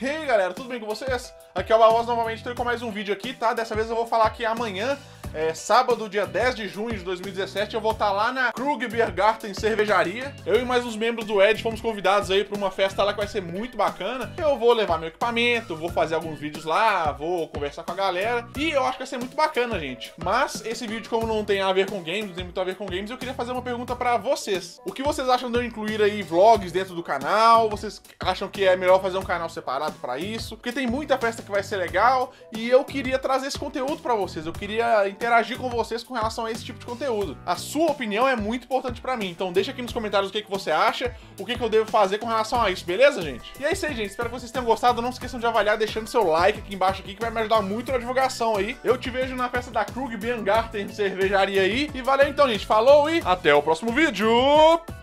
Aí galera, tudo bem com vocês? Aqui é o Barroso novamente, estou com mais um vídeo aqui, tá? Dessa vez eu vou falar que amanhã é, sábado, dia 10 de junho de 2017, eu vou estar lá na Krug Biergarten Cervejaria. Eu e mais uns membros do Ed fomos convidados aí para uma festa lá que vai ser muito bacana. Eu vou levar meu equipamento, vou fazer alguns vídeos lá, vou conversar com a galera. E eu acho que vai ser muito bacana, gente. Mas esse vídeo, como não tem a ver com games, não tem muito a ver com games, eu queria fazer uma pergunta para vocês. O que vocês acham de eu incluir aí vlogs dentro do canal? Vocês acham que é melhor fazer um canal separado para isso? Porque tem muita festa que vai ser legal e eu queria trazer esse conteúdo para vocês. Eu queria interagir com vocês com relação a esse tipo de conteúdo. A sua opinião é muito importante para mim, então deixa aqui nos comentários o que, que você acha, o que, que eu devo fazer com relação a isso, beleza, gente? E é isso aí, gente. Espero que vocês tenham gostado. Não se esqueçam de avaliar deixando seu like aqui embaixo aqui, que vai me ajudar muito na divulgação aí. Eu te vejo na festa da Krug Biengarten Cervejaria aí. E valeu então, gente. Falou e até o próximo vídeo!